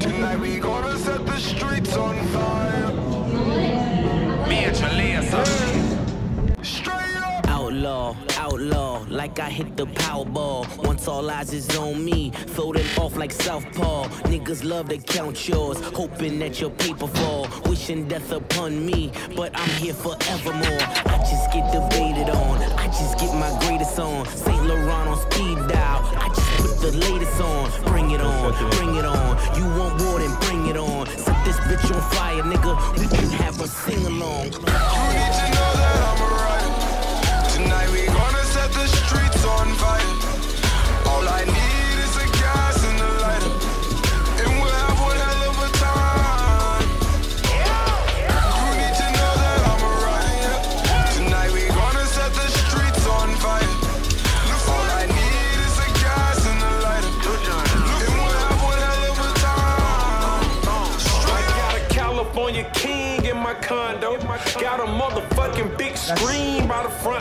Tonight we gonna set the streets on fire. Like I hit the Powerball. Once all eyes is on me, throw them off like Southpaw. Niggas love to count yours, hoping that your paper fall. Wishing death upon me, but I'm here forevermore. I just get debated on, I just get my greatest on. St. Laurent on speed dial, I just put the latest on. Bring it on, bring it on. You want war, then bring it on. Set this bitch on fire, nigga. We can have a sing along. Screen by the front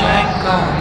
Django.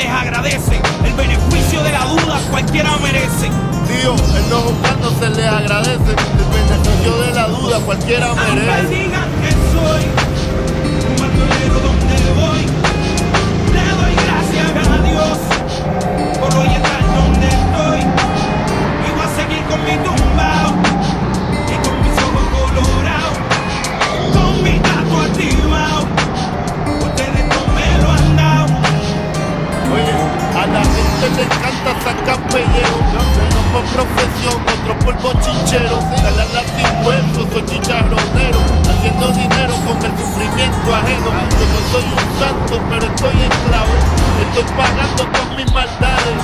les agradece. El beneficio de la duda cualquiera merece. Dios, el no juzgando se les agradece. El beneficio de la duda cualquiera merece. Aunque digan que soy un bandolero donde voy, le doy gracias a Dios por hoy estar donde estoy. Y voy a seguir con mi tumbao. que le encanta sacar pellejo. Uno por profesión, otro por bochinchero. Galar las impuestos, soy chicharronero. Haciendo dinero con el sufrimiento ajeno. Yo no soy un santo, pero estoy esclavo. Estoy pagando con mis maldades.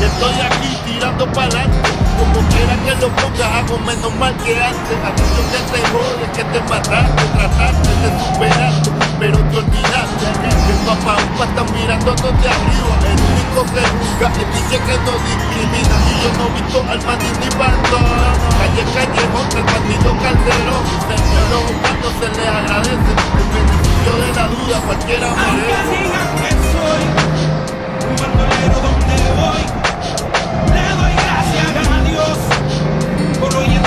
Estoy aquí tirando para adelante. Como quiera que lo pongas, hago menos mal que antes. Así que te jodes, que te mataste, trataste, te superaste, pero te olvidaste. Que papá, papá está mirando desde arriba. México se juzga y mi secreto discrimina. Y yo no visto al matiz ni perdón Calle Callejón del partido Calderón. Señor, cuando se le agradece el beneficio de la duda. Cualquiera merece digan que soy un bandolero donde voy le doy gracias a Dios por hoy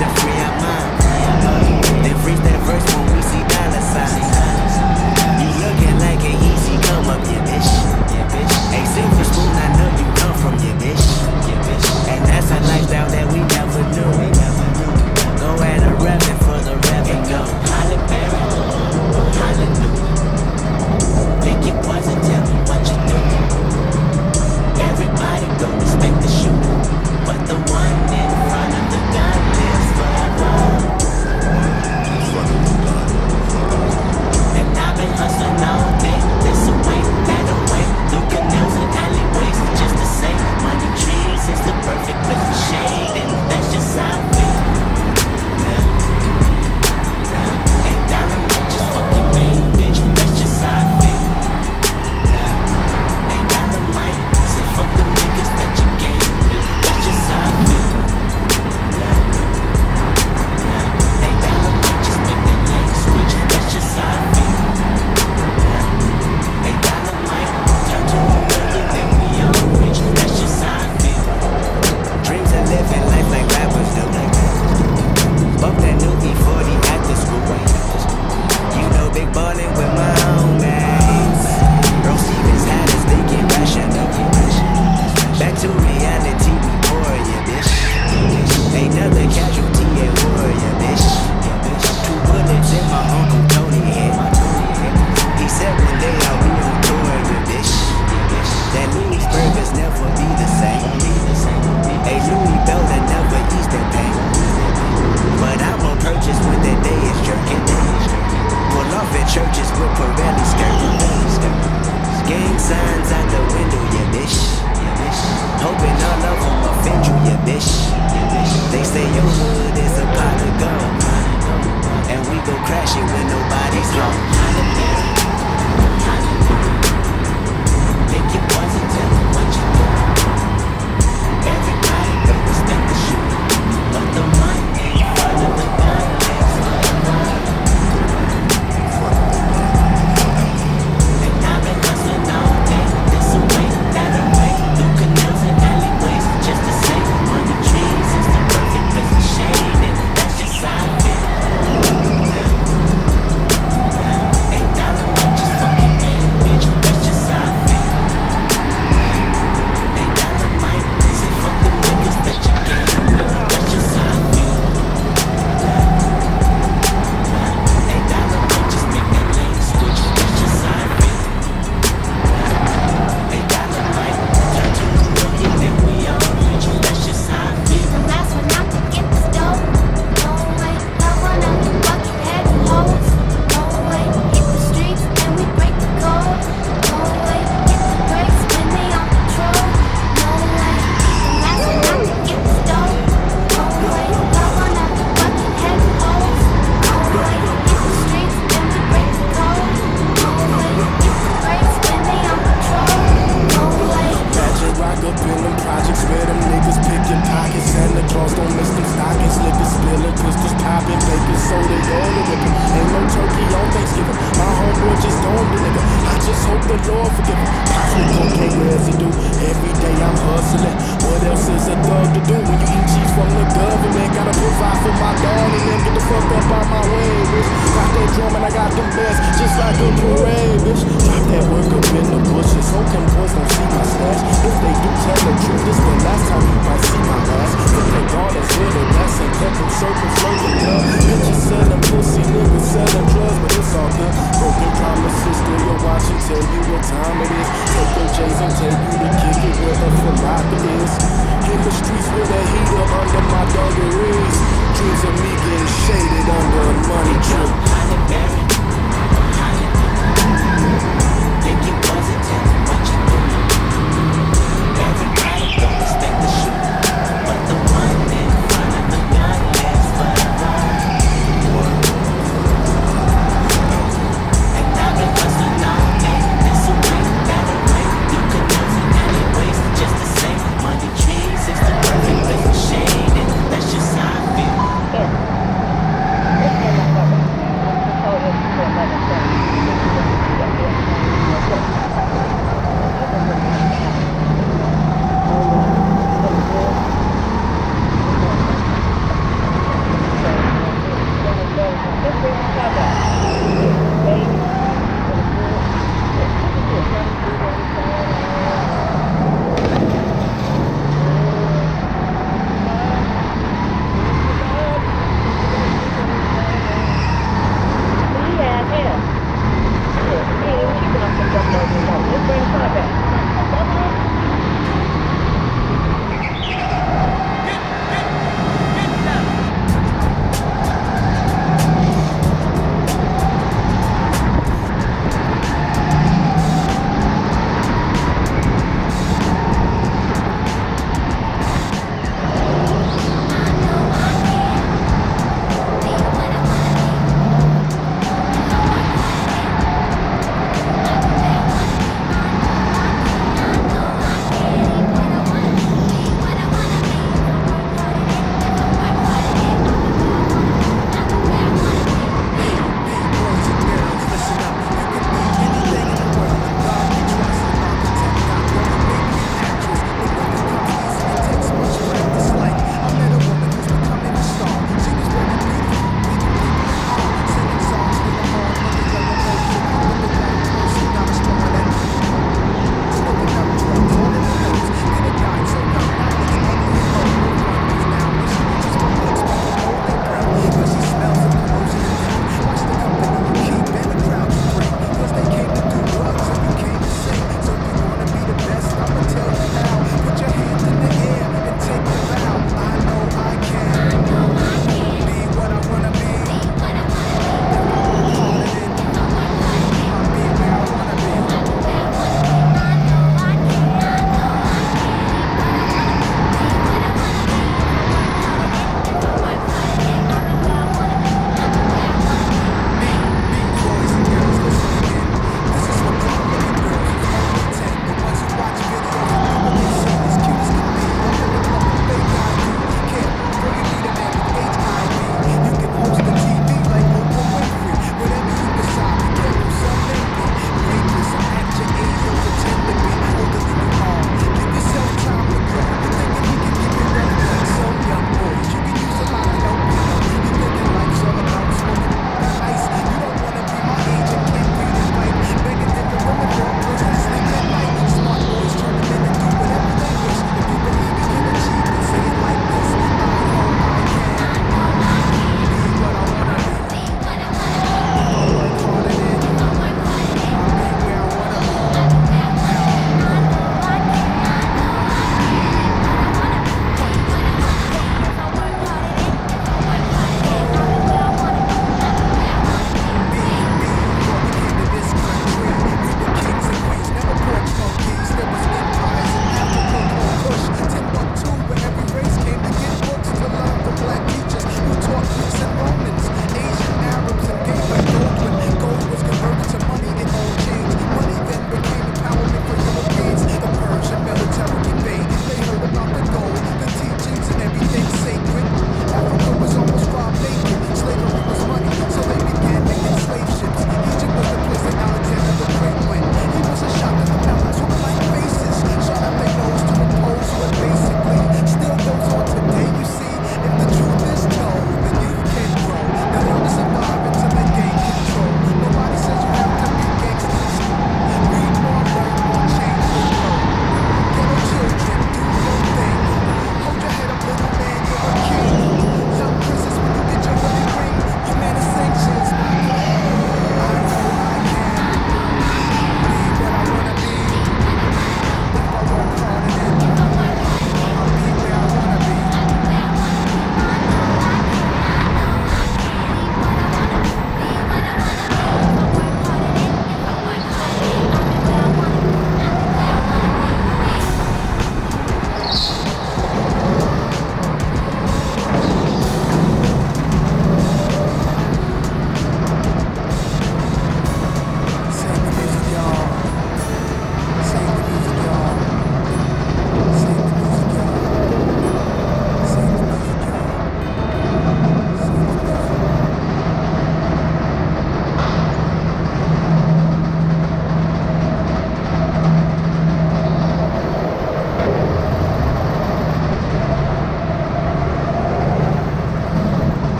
like free